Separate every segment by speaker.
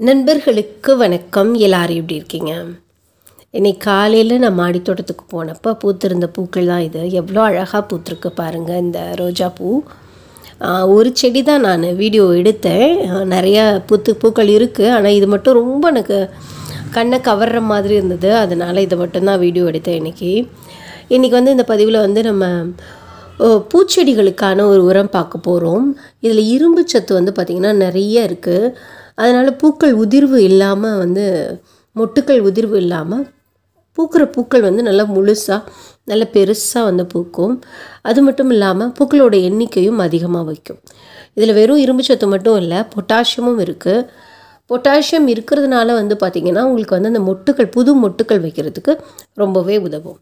Speaker 1: நண்பர்களுக்கு வணக்கம். எல்லாரும் எப்படி இருக்கீங்க? இன்னைக்கு காலையில் நான் மாடி தோட்டத்துக்கு போனப்போ பூத்திருந்த பூக்கள் தான் இது. எவ்வளோ அழகாக பூத்திருக்கு பாருங்கள் இந்த ரோஜா பூ. ஒரு செடி தான் நான் வீடியோ எடுத்தேன். நிறையா பூத்து பூக்கள் இருக்குது ஆனால் இது மட்டும் ரொம்ப எனக்கு கண்ணை கவர்ற மாதிரி இருந்தது. அதனால் இதை மட்டும்தான் வீடியோ எடுத்தேன் இன்னைக்கு. இன்றைக்கி வந்து இந்த பதிவில் வந்து நம்ம பூச்செடிகளுக்கான ஒரு உரம் பார்க்க போகிறோம் இதில் இரும்பு சத்து வந்து பார்த்திங்கன்னா நிறைய இருக்குது அதனால் பூக்கள் உதிர்வு இல்லாமல் வந்து மொட்டுக்கள் உதிர்வு இல்லாமல் பூக்கிற பூக்கள் வந்து நல்லா முழுசாக நல்ல பெருசாக வந்து பூக்கும். அது மட்டும் இல்லாமல் பூக்களோட எண்ணிக்கையும் அதிகமாக வைக்கும். இதில் வெறும் இரும்பு சத்து மட்டும் இல்லை பொட்டாசியமும் இருக்குது பொட்டாசியம் இருக்கிறதுனால வந்து பார்த்திங்கன்னா உங்களுக்கு வந்து அந்த மொட்டுக்கள் புது மொட்டுக்கள் வைக்கிறதுக்கு ரொம்பவே உதவும்.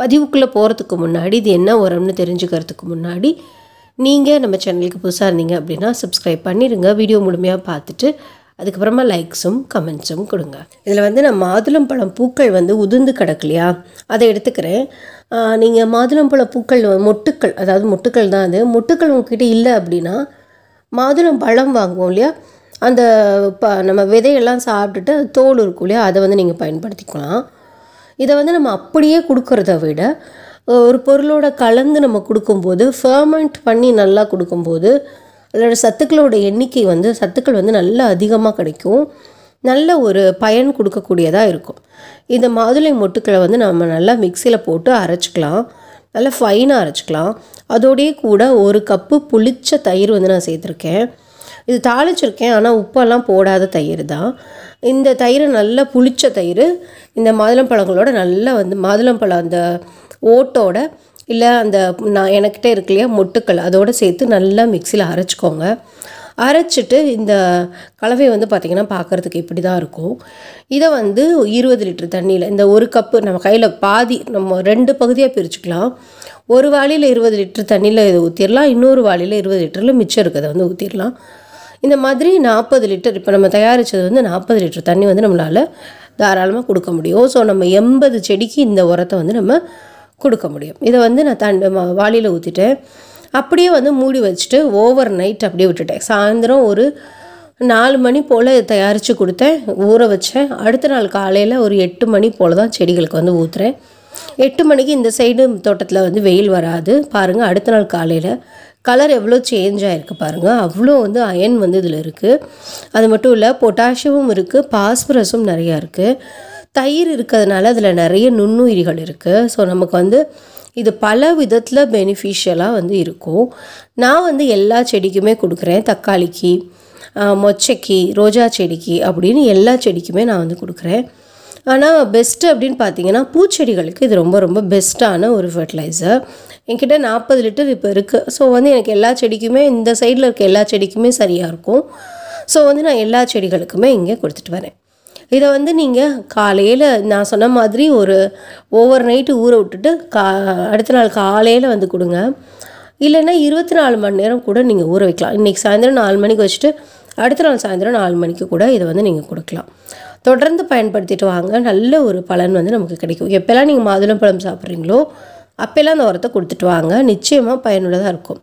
Speaker 1: பதிவுக்குள்ளே போகிறதுக்கு முன்னாடி இது என்ன உரம்னு தெரிஞ்சுக்கிறதுக்கு முன்னாடி நீங்கள் நம்ம சேனலுக்கு புதுசாக இருந்தீங்க அப்படின்னா சப்ஸ்கிரைப் பண்ணிடுங்க. வீடியோ முழுமையாக பார்த்துட்டு அதுக்கப்புறமா லைக்ஸும் கமெண்ட்ஸும் கொடுங்க. இதில் வந்து நான் மாதுளம்பழம் பூக்கள் வந்து உதிர்ந்து கிடக்கு இல்லையா அதை எடுத்துக்கிறேன். நீங்கள் மாதுளம்பழ பூக்கள் மொட்டுக்கள் அதாவது மொட்டுக்கள் தான் அது. மொட்டுக்கள் உங்ககிட்ட இல்லை அப்படின்னா மாதுளம் பழம் வாங்குவோம் இல்லையா? அந்த ப நம்ம விதையெல்லாம் சாப்பிட்டுட்டு தோல் இருக்கும் இல்லையா? அதை வந்து நீங்கள் பயன்படுத்திக்கலாம். இதை வந்து நம்ம அப்படியே கொடுக்கறத விட ஒரு பொருளோட கலந்து நம்ம கொடுக்கும்போது ஃபர்மெண்ட் பண்ணி நல்லா கொடுக்கும்போது அதோட சத்துக்களோட எண்ணிக்கை வந்து சத்துக்கள் வந்து நல்லா அதிகமாக கிடைக்கும். நல்ல ஒரு பயன் கொடுக்கக்கூடியதாக இருக்கும். இந்த மாதுளை மொட்டுக்களை வந்து நம்ம நல்லா மிக்சியில் போட்டு அரைச்சிக்கலாம். நல்லா ஃபைனாக அரைச்சிக்கலாம். அதோடையே கூட ஒரு கப்பு புளிச்ச தயிர் வந்து நான் சேர்த்துருக்கேன். இது தாளிச்சிருக்கேன் ஆனால் உப்பெல்லாம் போடாத தயிர் தான். இந்த தயிர் நல்லா புளிச்ச தயிர் இந்த மாதுளம்பழங்களோட நல்லா வந்து மாதுளம்பழம் அந்த ஓட்டோட இல்லை அந்த நான் எனக்கிட்ட இருக்கு இல்லையா மொட்டுக்கள் அதோடு சேர்த்து நல்லா மிக்சியில் அரைச்சிக்கோங்க. அரைச்சிட்டு இந்த கலவை வந்து பார்த்திங்கன்னா பார்க்குறதுக்கு இப்படி தான் இருக்கும். இதை வந்து இருபது லிட்டர் தண்ணியில் இந்த ஒரு கப்பு நம்ம கையில் பாதி நம்ம ரெண்டு பகுதியாக பிரிச்சுக்கலாம். ஒரு வாளியில் இருபது லிட்டர் தண்ணியில் இதை ஊற்றிடலாம் இன்னொரு வாளியில் இருபது லிட்டரில் மிச்சம் இருக்கிறத வந்து ஊற்றிடலாம் இந்த மாதிரி நாற்பது லிட்டர் இப்போ நம்ம தயாரித்தது வந்து நாற்பது லிட்டர் தண்ணி வந்து நம்மளால் தாராளமாக கொடுக்க முடியும். ஸோ நம்ம எண்பது செடிக்கு இந்த உரத்தை வந்து நம்ம கொடுக்க முடியும். இதை வந்து நான் தண் வாளியில் ஊற்றிட்டேன் அப்படியே வந்து மூடி வச்சுட்டு ஓவர் நைட் அப்படியே விட்டுட்டேன். சாயந்தரம் ஒரு நாலு மணி போல் தயாரித்து கொடுத்தேன். ஊற வச்சேன். அடுத்த நாள் காலையில் ஒரு எட்டு மணி போல் தான் செடிகளுக்கு வந்து ஊற்றுறேன் எட்டு மணிக்கு இந்த சைடு தோட்டத்தில் வந்து வெயில் வராது. பாருங்கள் அடுத்த நாள் காலையில் கலர் எவ்வளோ சேஞ்ச் ஆகிருக்கு பாருங்கள் அவ்வளோ வந்து அயன் வந்து இதில் இருக்குது அது மட்டும் இல்லை பொட்டாசியமும் இருக்குது பாஸ்பரஸும் நிறையா இருக்குது தயிர் இருக்கிறதுனால அதில் நிறைய நுண்ணுயிரிகள் இருக்குது ஸோ நமக்கு வந்து இது பல விதத்தில் பெனிஃபிஷியலாக வந்து இருக்கும். நான் வந்து எல்லா செடிக்குமே கொடுக்குறேன். தக்காளிக்கு மொச்சைக்கு ரோஜா செடிக்கு அப்படின்னு எல்லா செடிக்குமே நான் வந்து கொடுக்குறேன். ஆனால் பெஸ்ட்டு அப்படின்னு பார்த்தீங்கன்னா பூச்செடிகளுக்கு இது ரொம்ப ரொம்ப பெஸ்ட்டான ஒரு ஃபர்டிலைசர் என்கிட்ட நாற்பது லிட்டர் இப்போ இருக்குது ஸோ வந்து எனக்கு எல்லா செடிக்குமே இந்த சைடில் இருக்க எல்லா செடிக்குமே சரியாக இருக்கும். ஸோ வந்து நான் எல்லா செடிகளுக்குமே இங்கே கொடுத்துட்டு வரேன். இதை வந்து நீங்கள் காலையில் நான் சொன்ன மாதிரி ஒரு ஓவர் நைட்டு ஊற விட்டுட்டு கா அடுத்த நாள் காலையில் வந்து கொடுங்க. இல்லைன்னா இருபத்தி நாலு மணி நேரம் கூட நீங்கள் ஊற வைக்கலாம். இன்றைக்கி சாயந்தரம் நாலு மணிக்கு வச்சுட்டு அடுத்த நாள் சாயந்தரம் நாலு மணிக்கு கூட இதை வந்து நீங்கள் கொடுக்கலாம். தொடர்ந்து பயன்படுத்திட்டு வாங்க. நல்ல ஒரு பலன் வந்து நமக்கு கிடைக்கும். எப்போல்லாம் நீங்கள் மாதுளம்பழம் சாப்பிட்றீங்களோ அப்போல்லாம் அந்த உரத்தை கொடுத்துட்டு வாங்க. நிச்சயமாக பயனுள்ளதாக இருக்கும்.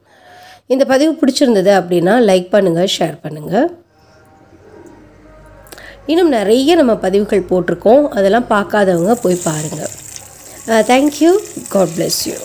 Speaker 1: இந்த பதிவு பிடிச்சிருந்தது அப்படின்னா லைக் பண்ணுங்கள் ஷேர் பண்ணுங்கள் இன்னும் நிறைய நம்ம பதிவுகள் போட்டிருக்கோம். அதெல்லாம் பார்க்காதவங்க போய் பாருங்கள் தேங்க்யூ காட் பிளெஸ் யூ